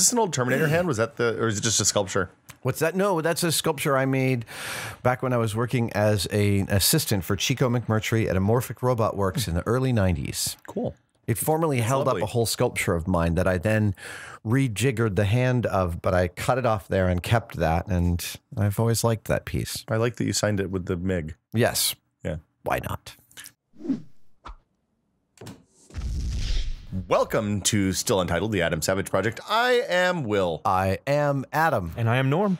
this an old Terminator hand? Was that the, or is it just a sculpture? What's that? No, that's a sculpture I made back when I was working as an assistant for Chico MacMurtrie at Amorphic Robot Works in the early 90s. Cool. It formerly held lovely. up a whole sculpture of mine that I then rejiggered the hand of, but I cut it off there and kept that. And I've always liked that piece. I like that you signed it with the MIG. Yes. Yeah. Why not? Welcome to Still Untitled, the Adam Savage Project. I am Will. I am Adam. And I am Norm.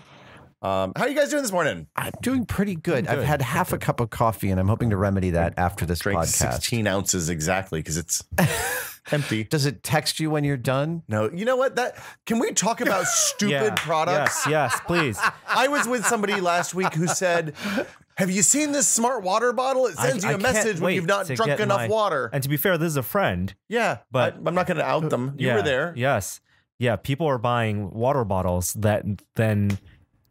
Um, how are you guys doing this morning? I'm doing pretty good. I've had half a cup of coffee and I'm hoping to remedy that after this Drank podcast. 16 ounces exactly because it's empty. Does it text you when you're done? No, you know what? That can we talk about stupid Yeah. products? Yes, yes, please. I was with somebody last week who said, "Have you seen this smart water bottle? It sends I- you a message when you've not drunk enough my- water." And to be fair, this is a friend. yeah, but- I, am not going to out them. You yeah, were there. Yes. Yeah. People are buying water bottles that then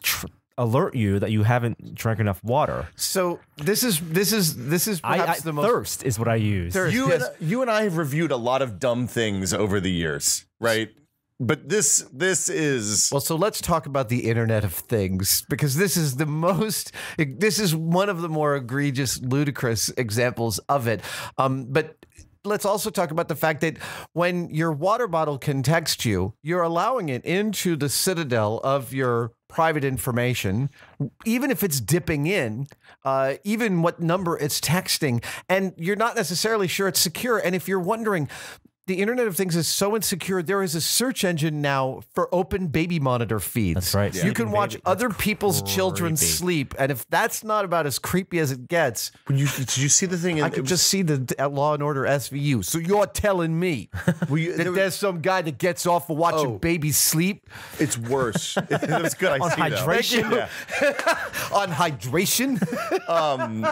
tr- alert you that you haven't drank enough water. So this is this is this is I, perhaps I the most thirst is what I use. Thirst. You Yes. and you and I have reviewed a lot of dumb things over the years, right? But this this is Well, so let's talk about the Internet of Things because this is the most, this is one of the more egregious, ludicrous examples of it. Um, but let's also talk about the fact that when your water bottle can text you, you're allowing it into the citadel of your private information, even if it's dipping in, uh, even what number it's texting, and you're not necessarily sure it's secure. And if you're wondering, the Internet of Things is so insecure. There is a search engine now for open baby monitor feeds. That's right. You can watch Baby- other people's children sleep, and if that's not about as creepy as it gets, you, did you see the thing? In, I could just see the Law and Order SVU. So you're telling me Well, you- that there was- there's some guy that gets off of watching Oh. babies sleep it's worse. it was good. I On see that. hydration? Yeah. on hydration. Um,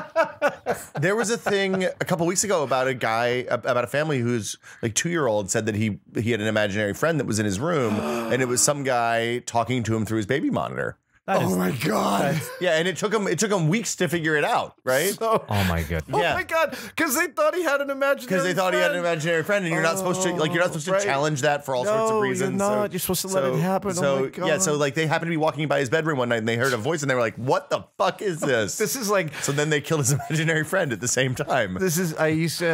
there was a thing a couple weeks ago about a guy about a family who's like two year old said that he he had an imaginary friend that was in his room and it was some guy talking to him through his baby monitor. That is- my god! Yeah, and it took him it took him weeks to figure it out, right? So, oh my god. oh Yeah. my god! Because they thought he had an imaginary. Because they thought he had an friend. imaginary friend, and you're not supposed to like you're not supposed to right. challenge that for all sorts No, of you're reasons. not. You're supposed to let it happen. Oh So my yeah, so like they happened to be walking by his bedroom one night and they heard a voice and they were like, "What the fuck is this?" This is like so then they killed his imaginary friend at the same time. This is I used to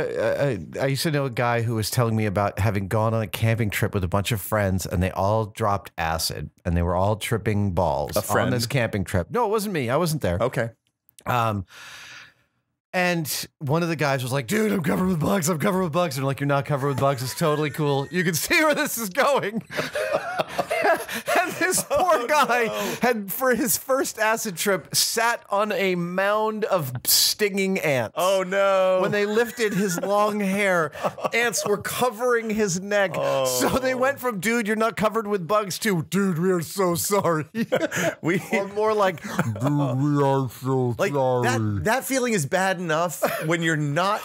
uh, I used to know a guy who was telling me about having gone on a camping trip with a bunch of friends and they all dropped acid and they were all tripping balls on friend? This camping trip. No, it wasn't me. I wasn't there. Okay. Um and one of the guys was like, dude, I'm covered with bugs. I'm covered with bugs. And I'm like, you're not covered with bugs. It's totally cool. You can see where this is going. and this oh, poor guy had, for his first acid trip, sat on a mound of stinging ants. Oh no. When they lifted his long hair, ants were covering his neck. So oh. they went from "dude, you're not covered with bugs" to "dude, we are so sorry," we or more like "dude, we are so like sorry." that that feeling is bad enough when you're not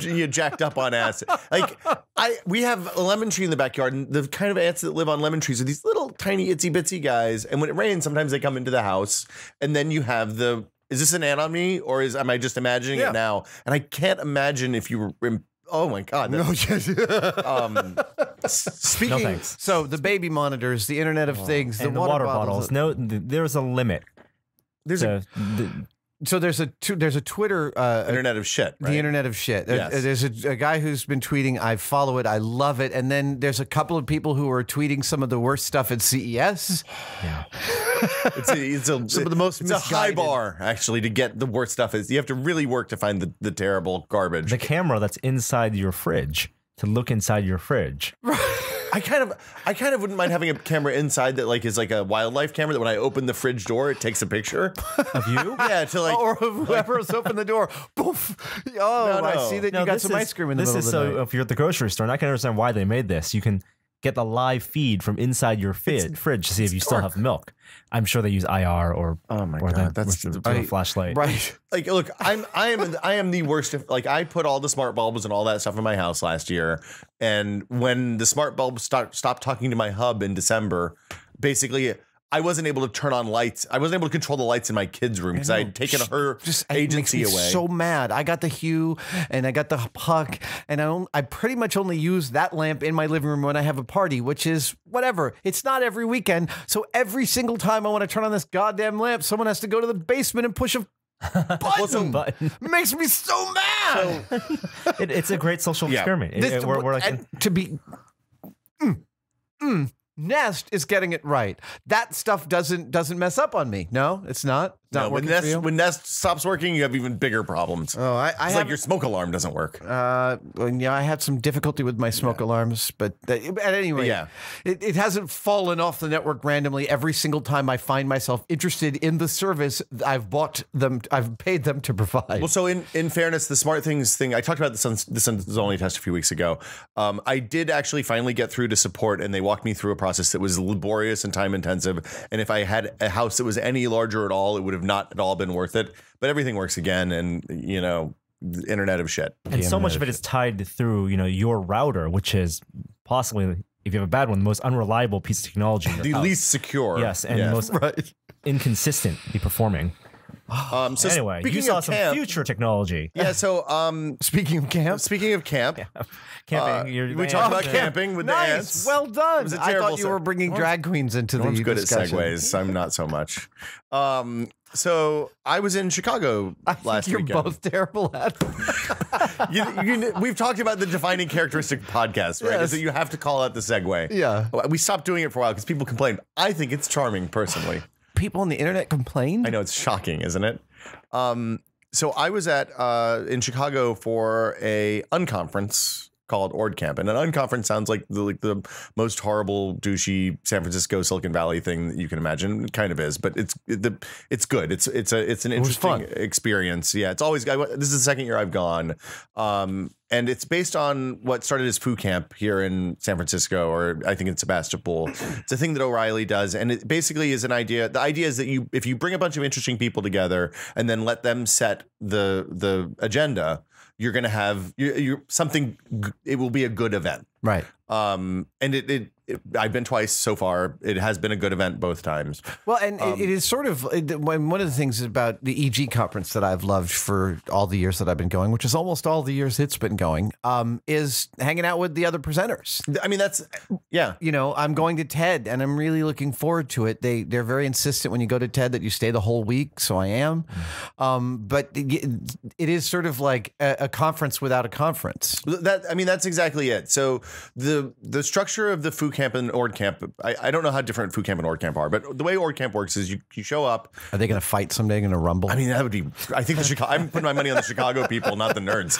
you jacked up on acid. Like I we have a lemon tree in the backyard and the kind of ants that live on lemon trees are these little tiny itsy bitsy guys and when it rains sometimes they come into the house and then you have the is this an ant on me or is am I just imagining Yeah. it now? And I can't imagine if you were in- Oh my god. No, yes. um speaking No thanks. so the baby monitors, the Internet of Things, the, and the water, bottles. bottles. No, there's a limit. there's a to, th- So there's a tu- there's a Twitter uh, internet of shit, right? The internet of shit. There- Yes. There's a, a guy who's been tweeting, I follow it, I love it. And then there's a couple of people who are tweeting some of the worst stuff at CES. yeah. It's a, it's a, Some of the most it's a high bar actually to get the worst stuff. Is you have to really work to find the, the terrible garbage. The camera that's inside your fridge to look inside your fridge. I kind of I kind of wouldn't mind having a camera inside that like is like a wildlife camera that when I open the fridge door it takes a picture. Of you? yeah, to like or whoever's opened the door. Poof. Oh, No, I see that No, you got some is- ice cream in the this middle is of the so night. if you're at the grocery store, and I can understand why they made this. You can get the live feed from inside your fid, fridge to see if you still dark. have milk. I'm sure they use IR or Oh my or God, that's the- the, with a I- flashlight. Right. like look i'm i am i am the worst if, like i put all the smart bulbs and all that stuff in my house last year and when the smart bulbs start stopped talking to my hub in december basically I wasn't able to turn on lights. I wasn't able to control the lights in my kids' room because I had taken her just it makes agency me away. So mad. I got the hue and I got the puck, and I don't, I pretty much only use that lamp in my living room when I have a party, which is whatever. It's not every weekend. So every single time I want to turn on this goddamn lamp, someone has to go to the basement and push a button. button. Makes me so mad. It, it's a great social Yeah. experiment. It- This- it- we're, we're like, and to be Mm, mm, Nest is getting it right. That stuff doesn't doesn't mess up on me. No, it's not. No, when Nest when Nest stops working, you have even bigger problems. Oh, I, I it's have like your smoke alarm doesn't work. Uh, well, yeah, I had some difficulty with my smoke alarms, but at any rate, Yeah. it, it hasn't fallen off the network randomly. Every single time I find myself interested in the service, I've bought them, I've paid them to provide. Well, so in, in fairness, the smart things thing I talked about this on this on the Zonly test a few weeks ago. Um, I did actually finally get through to support, and they walked me through a process that was laborious and time intensive. And if I had a house that was any larger at all, it would have not at all been worth it. But everything works again, and you know, the internet of shit. and so much of it is tied through, you know, your router, which is possibly, if you have a bad one, the most unreliable piece of technology. The house. least secure. Yes, and Yeah. most right. inconsistently performing. Um, so anyway, speaking you saw of some camp, future technology. yeah. So um, Speaking of camp, speaking of camp, Camping. uh, you're- we the talked about ants- camping with the nice, ants. well done. was a I terrible thought you se- were bringing drag queens into Norm's the good at discussion. segues. I'm not so much. Um, so I was in Chicago I think last you're weekend. both terrible at. you, you, we've talked about the defining characteristic of podcasts, right? Yes. Is that you have to call out the segue. yeah, We stopped doing it for a while because people complained. I think it's charming personally. people on the internet complain. I know it's shocking, isn't it? Um, so I was at uh, in Chicago for a unconference called OrdCamp, and an unconference sounds like the like the most horrible, douchey San Francisco Silicon Valley thing that you can imagine. It kind of is, but it's it, the it's good. It's it's a it's an interesting fun. experience. Yeah, it's always. I, this is the second year I've gone. Um, and it's based on what started as Foo Camp here in San Francisco, or I think in Sebastopol. It's a thing that O'Reilly does, and it basically is an idea. The idea is that you, if you bring a bunch of interesting people together and then let them set the the agenda, you're going to have you you something. It will be a good event. Right. Um, and it, it, it I've been twice so far. It has been a good event both times. Well, and Um, it- is sort of it- one of the things about the EG conference that I've loved for all the years that I've been going, which is almost all the years it's been going, um, is hanging out with the other presenters. I mean, that's yeah. You know, I'm going to TED, and I'm really looking forward to it. They they're very insistent when you go to TED that you stay the whole week, so I am. Um, but it it is sort of like a, a conference without a conference. That I mean, that's exactly it. So the the structure of the Foo Camp and Ord Camp, I, I don't know how different Foo Camp and Ord Camp are, but the way Ord Camp works is you you show up. Are they going to fight someday? Going to rumble? I mean, that would be. I think the Chicago. I'm putting my money on the Chicago people, not the nerds.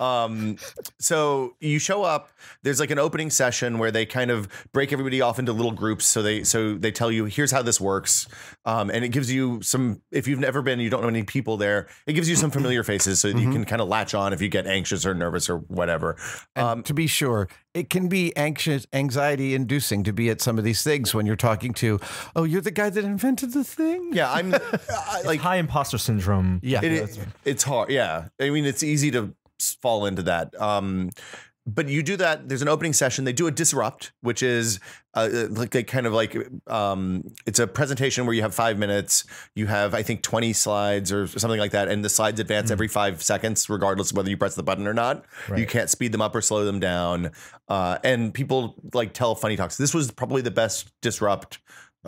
Um, so you show up. There's like an opening session where they kind of break everybody off into little groups. So they so they tell you here's how this works, um, and it gives you some. If you've never been, you don't know any people there. It gives you some familiar faces so that you can kind of latch on if you get anxious or nervous or whatever. Um, to be sure, it can be anxious, anxiety inducing to be at some of these things when you're talking to, oh, you're the guy that invented the thing. yeah, I'm I, like high imposter syndrome. Yeah. it, it- it's hard. Yeah, I mean, it's easy to fall into that. Um, but you do that. There's an opening session. They do a disrupt, which is uh, like they kind of like um, it's a presentation where you have five minutes. You have I think 20 slides or something like that, and the slides advance every five seconds, regardless of whether you press the button or not. You can't speed them up or slow them down. Uh, and people like tell funny talks. This was probably the best disrupt.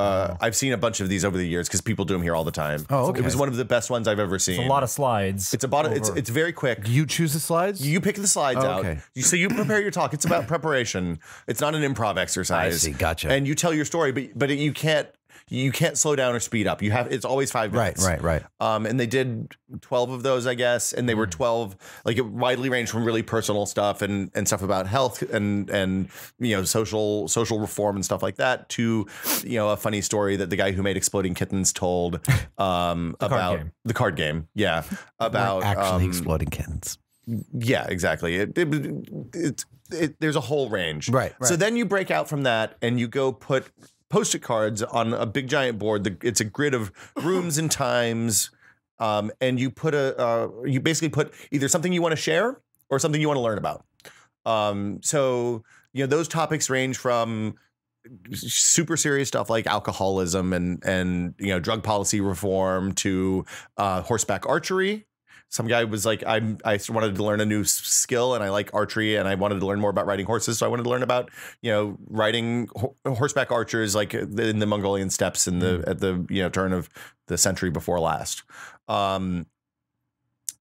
Uh, I've seen a bunch of these over the years because people do them here all the time. Oh, okay. It was one of the best ones I've ever seen. A lot of slides. It's about it's it's very quick. You choose the slides? You pick the slides Oh, out. okay. You, so you prepare your talk. It's about preparation. It's not an improv exercise. I see. Gotcha. And you tell your story, but but you can't you can't slow down or speed up. You have it's always five right, minutes. right, right. Um, and they did twelve of those, I guess, and they were twelve like it widely ranged from really personal stuff and and stuff about health and and you know social social reform and stuff like that to you know a funny story that the guy who made Exploding Kittens told um, card about game. the card game. Yeah, about Actually, um, exploding kittens. yeah, exactly. It, it, it, it- there's a whole range. Right, So then you break out from that and you go put post-it cards on a big giant board. The, it's a grid of rooms and times, um, and you put a uh, you basically put either something you want to share or something you want to learn about. Um, so you know those topics range from super serious stuff like alcoholism and and you know drug policy reform to uh, horseback archery. Some guy was like, I'm, I wanted to learn a new skill and I like archery and I wanted to learn more about riding horses. So I wanted to learn about, you know, riding ho- horseback archers like in the Mongolian steppes in the, at the, you know, turn of the century before last. Um,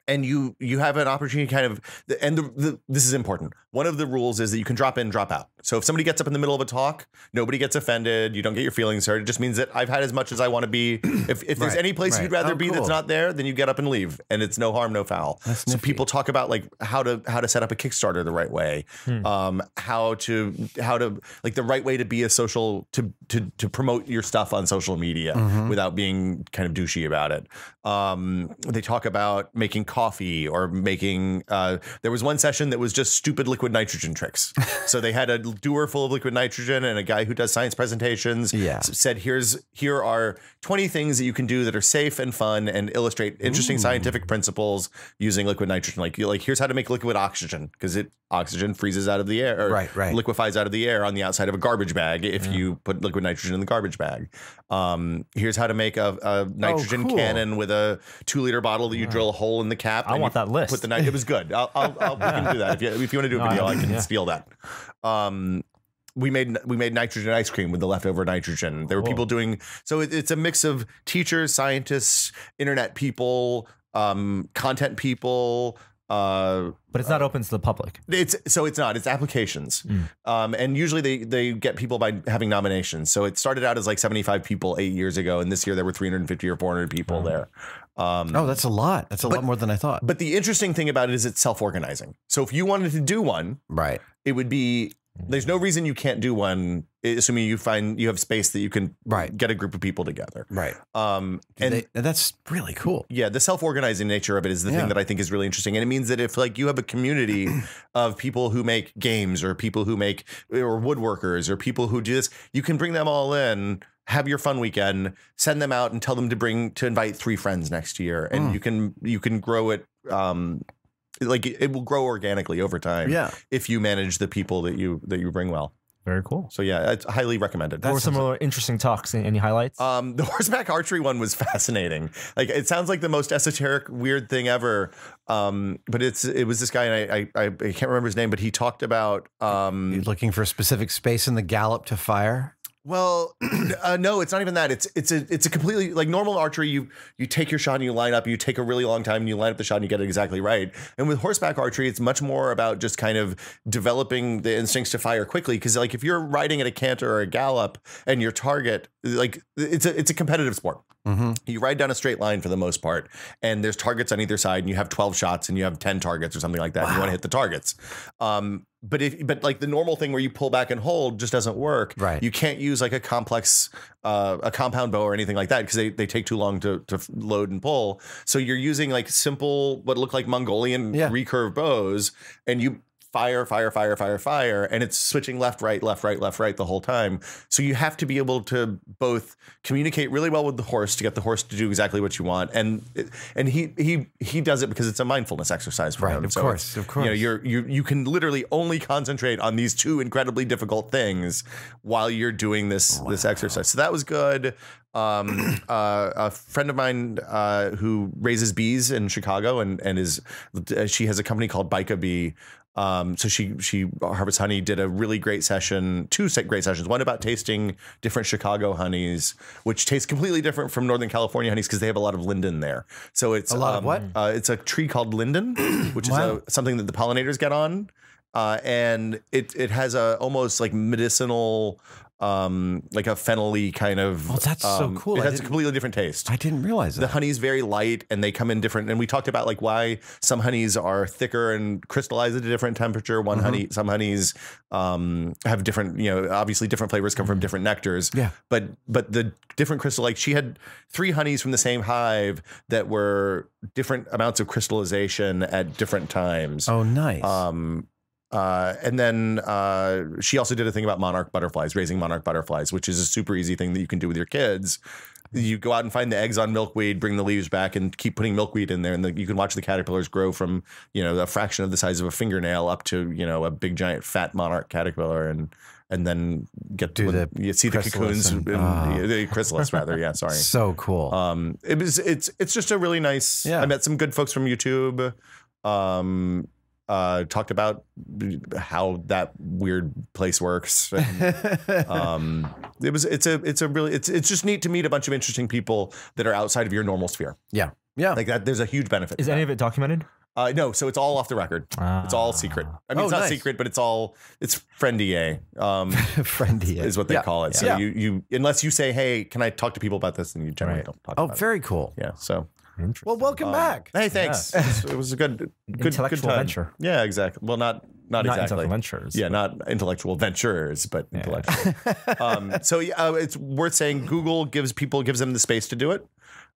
and you you have an opportunity to kind of and the, the, this is important one of the rules is that you can drop in drop out so if somebody gets up in the middle of a talk nobody gets offended you don't get your feelings hurt it just means that i've had as much as i want to be if, if there's any place right. you'd rather Oh, be that's not there then you get up and leave and it's no harm no foul That's so nifty. people talk about like how to how to set up a kickstarter the right way Hmm. um how to how to like the right way to be a social to to to promote your stuff on social media Mhm. without being kind of douchey about it. Um, they talk about making coffee or making. Uh, there was one session that was just stupid liquid nitrogen tricks. so they had a doer full of liquid nitrogen and a guy who does science presentations. Yeah. said here's here are 20 things that you can do that are safe and fun and illustrate interesting Ooh. scientific principles using liquid nitrogen. Like like here's how to make liquid oxygen because it oxygen freezes out of the air. Or Right, right. liquefies out of the air on the outside of a garbage bag if you put liquid nitrogen in the garbage bag. Um, here's how to make a, a nitrogen cool. cannon with a two liter bottle that you drill a hole in the cap. I and want that list. Put the ni- it was good. I'll, I'll, I'll we can do that if you if you want to do a No, video, I, can yeah. steal that. Um, we made we made nitrogen ice cream with the leftover nitrogen. There were Cool. people doing so. It, it's a mix of teachers, scientists, internet people, um, content people. Uh, But it's not open to the public. it's so it's not. It's applications, Mm. um, and usually they they get people by having nominations. So it started out as like seventy five people eight years ago, and this year there were three hundred and fifty or four hundred people Oh. there. Um, Oh, that's a lot. That's a But- lot more than I thought. but the interesting thing about it is it's self organizing. So if you wanted to do one, Right. it would be. There's no reason you can't do one, assuming you find you have space that you can Right. get a group of people together. Right. Um, And and that's really cool. yeah, the self-organizing nature of it is the Yeah. thing that I think is really interesting, and it means that if like you have a community of people who make games or people who make or woodworkers or people who do this, you can bring them all in. Have your fun weekend. Send them out and tell them to bring to invite three friends next year, and Mm. you can you can grow it. Um, like it, it will grow organically over time Yeah. if you manage the people that you that you bring well. Very cool. So yeah, it's highly recommended. What were some other interesting talks? Any highlights? Um, the horseback archery one was fascinating. Like it sounds like the most esoteric, weird thing ever. Um, but it's it was this guy, and I I, I can't remember his name, but he talked about um, looking for a specific space in the gallop to fire. Well, uh, no, it's not even that. It's it's a it's a completely like normal archery. You you take your shot and you line up. You take a really long time and you line up the shot and you get it exactly right. And with horseback archery, it's much more about just kind of developing the instincts to fire quickly. Because like if you're riding at a canter or a gallop and your target like it's a it's a competitive sport. Mm-hmm. You ride down a straight line for the most part, and there's targets on either side, and you have 12 shots and you have 10 targets or something like that. And you want to hit the targets. Um, but if but like the normal thing where you pull back and hold just doesn't work. Right. You can't use like a complex uh, a compound bow or anything like that because they, they take too long to, to load and pull. So you're using like simple what look like Mongolian Yeah. recurve bows, and you fire, fire, fire, fire, fire, and it's switching left, right, left, right, left, right the whole time. So you have to be able to both communicate really well with the horse to get the horse to do exactly what you want, and and he he he does it because it's a mindfulness exercise for Right, him. of So course, of course. You know, you're you you can literally only concentrate on these two incredibly difficult things while you're doing this this exercise. So that was good. Um, uh, a friend of mine uh, who raises bees in Chicago and and is uh, she has a company called Bica Bee. Um, so she she Harvest Honey did a really great session, two great sessions. One about tasting different Chicago honeys, which taste completely different from Northern California honeys because they have a lot of linden there. So it's A lot of um, what? Uh, it's a tree called linden, which Wow. is a, something that the pollinators get on, uh, and it it has a almost like medicinal, um, like a fennelly kind of. Oh, that's so um, cool. It I has a completely different taste. I didn't realize that. The honey's very light and they come in different. And we talked about like why some honeys are thicker and crystallize at a different temperature. One Mhm. honey, some honeys um, have different, you know, obviously different flavors come from different nectars. Yeah. But but the different crystal, like she had three honeys from the same hive that were different amounts of crystallization at different times. oh, nice. Um, uh, and then uh, she also did a thing about monarch butterflies, raising monarch butterflies, which is a super easy thing that you can do with your kids. You go out and find the eggs on milkweed, bring the leaves back, and keep putting milkweed in there, and the, you can watch the caterpillars grow from you know a fraction of the size of a fingernail up to you know a big giant fat monarch caterpillar, and and then get when the you see the cocoons, and- yeah, the chrysalis rather. Yeah, sorry. So cool. Um, it was it's it's just a really nice. Yeah. I met some good folks from YouTube. Um, uh, talked about how that weird place works. And, um, it was it's a it's a really it's it's just neat to meet a bunch of interesting people that are outside of your normal sphere. yeah. Yeah. Like that, there's a huge benefit. Is any that. of it documented? Uh, no, so it's all off the record. It's all secret. I mean, Oh, it's not nice. secret, but it's all it's friendier. Um, Friendy is what they Yeah. call it. So Yeah. you you unless you say, hey, can I talk to people about this, and you generally Right. don't talk. Oh, about very cool. yeah. So Interesting. Well, welcome um, back. Hey, thanks. It, was, it was a good, good, good Intellectual time. venture. Yeah, exactly. Well, not not, Not exactly. intellectual ventures. Yeah, not intellectual ventures, but intellectual. um, so yeah, uh, it's worth saying Google gives people gives them the space to do it.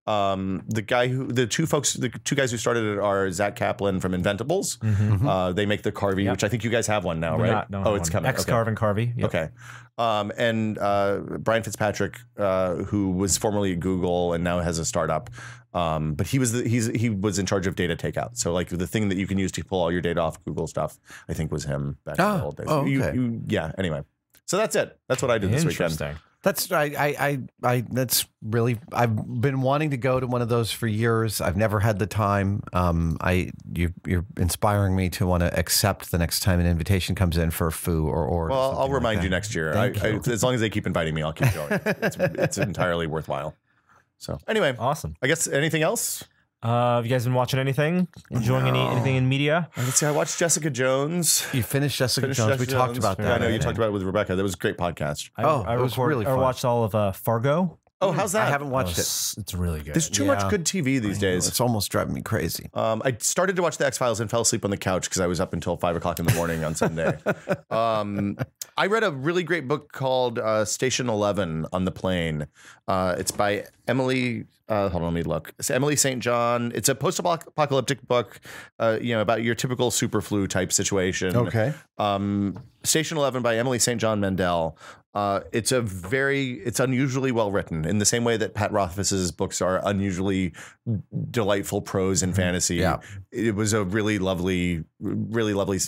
Um, the guy who the two folks, the two guys who started it are Zach Kaplan from Inventables. Uh, they make the Carvey, which I think you guys have one now, We're right? not- no, oh, it's coming. X Okay. Carve and Carvey. Yep. Okay. Um, and uh, Brian Fitzpatrick, uh, who was formerly at Google and now has a startup, um, but he was the, he's he was in charge of data takeout. So like the thing that you can use to pull all your data off Google stuff, I think was him back in the old days. oh, You- okay. you- yeah. Anyway, so that's it. That's what I did this weekend. Interesting. That's I, I I I that's really I've been wanting to go to one of those for years. I've never had the time. Um, I you you're inspiring me to want to accept the next time an invitation comes in for foo or or. Well, I'll something like remind that. you next year. I, I, as long as they keep inviting me, I'll keep going. it's, it's entirely worthwhile. So anyway, Awesome. I guess anything else? Uh, have you guys been watching anything? Enjoying any anything in media? Let's see. I watched Jessica Jones. You finished Jessica Finished Jones. Jessica we talked Jones. about that. Yeah, I know you think. talked about it with Rebecca. That was a great podcast. I, Oh, I it was record- really I fun. watched all of uh, Fargo. Oh, how's that? I haven't watched it. It's, it's really good. There's too Yeah. much good TV these days. It's almost driving me crazy. Um, I started to watch the X Files and fell asleep on the couch because I was up until five o'clock in the morning on Sunday. um, I read a really great book called uh, Station Eleven on the plane. Uh, it's by Emily. Uh, hold on, let me look. It's Emily St. John. It's a post-apocalyptic book, uh, you know, about your typical super flu type situation. Okay. Um, Station Eleven by Emily St. John Mandel. Uh, it's a very, it's unusually well written in the same way that Pat Rothfuss's books are unusually delightful prose and fantasy. Yeah. It was a really lovely, really lovely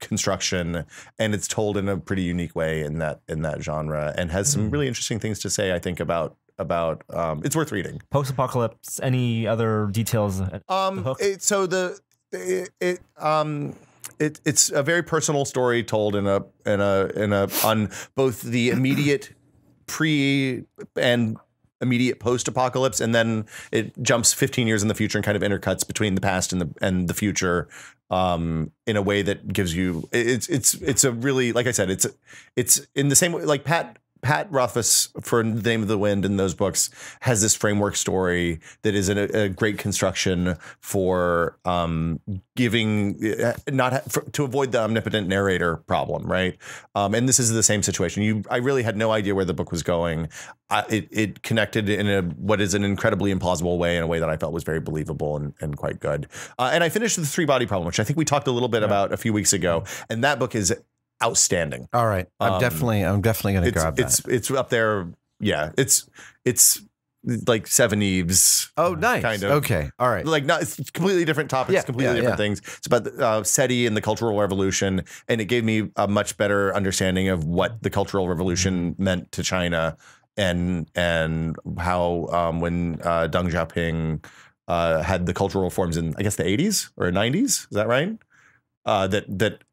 construction, and it's told in a pretty unique way in that in that genre, and has some really interesting things to say. I think about about. Um, it's worth reading. Post apocalypse. Any other details? Um, hook? it, so the it, it um it it's a very personal story told in a in a in a on both the immediate pre and immediate post apocalypse and then it jumps 15 years in the future and kind of intercuts between the past and the and the future um in a way that gives you it's it's it's a really like I said it's it's in the same way like Pat Pat Rothfuss for the name of the wind in those books has this framework story that is a, a great construction for um, giving uh, not for, to avoid the omnipotent narrator problem, right? Um, and this is the same situation. You, I really had no idea where the book was going. I, it, it connected in a what is an incredibly implausible way, in a way that I felt was very believable and, and quite good. Uh, and I finished the three body problem, which I think we talked a little bit about a few weeks ago, and that book is outstanding All right. I'm Um, definitely I'm definitely going to it's grab that. it's it's up there. Yeah, it's it's like Seveneves. oh, nice. kind of. Okay. All right. Like not it's completely different topics, Yeah, completely yeah, different yeah. things. It's about uh, SETI and the Cultural Revolution, and it gave me a much better understanding of what the Cultural Revolution meant to China, and and how um, when uh, Deng Xiaoping uh, had the cultural reforms in I guess the 80s or 90s. Is that right? Uh, that that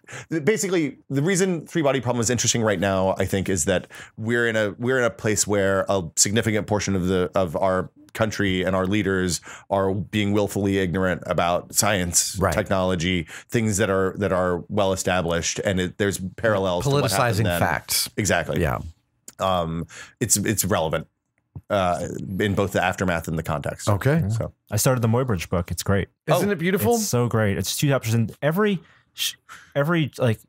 basically the reason three body problem is interesting right now i think is that we're in a we're in a place where a significant portion of the of our country and our leaders are being willfully ignorant about science Right. technology things that are that are well established and it, there's parallels to what happened Politicizing then. facts. exactly Yeah. um it's it's relevant uh in both the aftermath and the context Okay. so I started the Muybridge book. It's great. Isn't it beautiful? It's so great. It's two chapters, and every sh- every like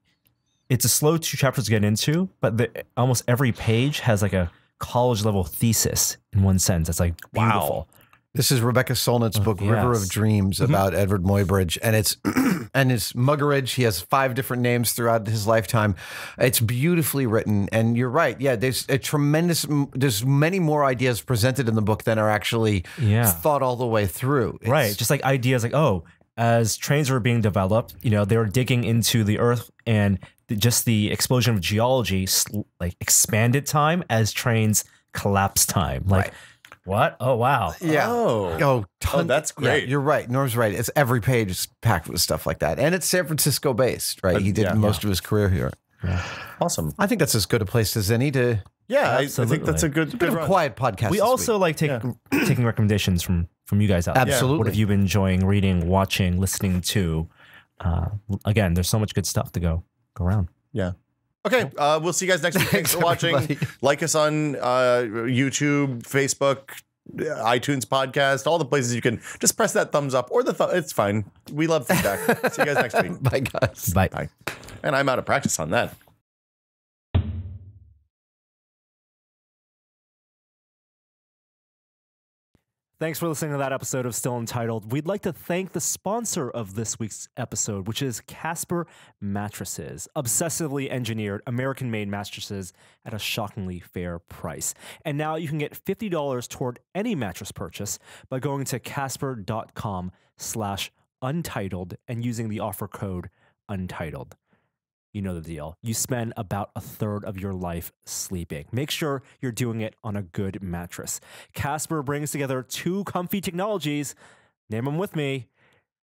it's a slow two chapters to get into, but the, almost every page has like a college level thesis in one sense. It's like Wow. beautiful. This is Rebecca Solnit's oh, book, River of Dreams, mm-hmm. about Edward Muybridge, and it's and it's Muggeridge. He has five different names throughout his lifetime. It's beautifully written, and you're right. Yeah, there's a tremendous. There's many more ideas presented in the book than are actually Yeah. thought all the way through. It's- right. Just like ideas like, oh, as trains were being developed, you know, they were digging into the earth and the, just the explosion of geology sl- like expanded time as trains collapse time. Like, Right. what? Oh wow. Yeah. Oh. Oh, ton- that's yeah, great. you're right. Norm's right. It's every page is packed with stuff like that, and it's San Francisco based, right? Uh, he did yeah. most of his career here. Awesome. I think that's as good a place as any to. Yeah, I, I think that's a good, a Bit of a run. quiet podcast. we also week. like take, taking recommendations from from you guys out there. Absolutely. What have you been enjoying reading, watching, listening to? Uh, again, there's so much good stuff to go go around. Yeah. Okay. Uh, we'll see you guys next week. Thanks for watching. everybody. Like us on uh, YouTube, Facebook, iTunes podcast, all the places you can just press that thumbs up or the th- it's fine. We love feedback. see you guys next week. Bye, guys. Bye. Bye. And I'm out of practice on that. Thanks for listening to that episode of Still Untitled. We'd like to thank the sponsor of this week's episode, which is Casper Mattresses, obsessively engineered American made mattresses at a shockingly fair price. And now you can get $50 toward any mattress purchase by going to casper.com slash untitled and using the offer code untitled. You know the deal. You spend about a third of your life sleeping. Make sure you're doing it on a good mattress. Casper brings together two comfy technologies. Name them with me.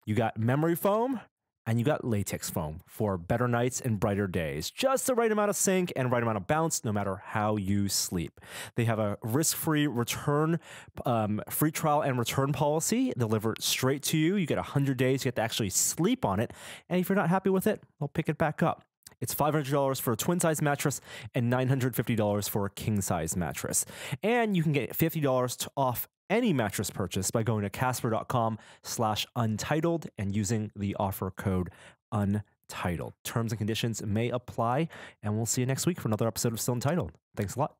You got memory foam and you got latex foam for better nights and brighter days. Just the right amount of sink and right amount of bounce, no matter how you sleep. They have a risk-free return, um, free trial and return policy delivered straight to you. You get 100 days. You get to actually sleep on it. And if you're not happy with it, they'll pick it back up. It's $500 for a twin size mattress and $950 for a king size mattress. And you can get $50 off any mattress purchase by going to casper.com slash untitled and using the offer code untitled. Terms and conditions may apply, and we'll see you next week for another episode of Still Untitled. Thanks a lot.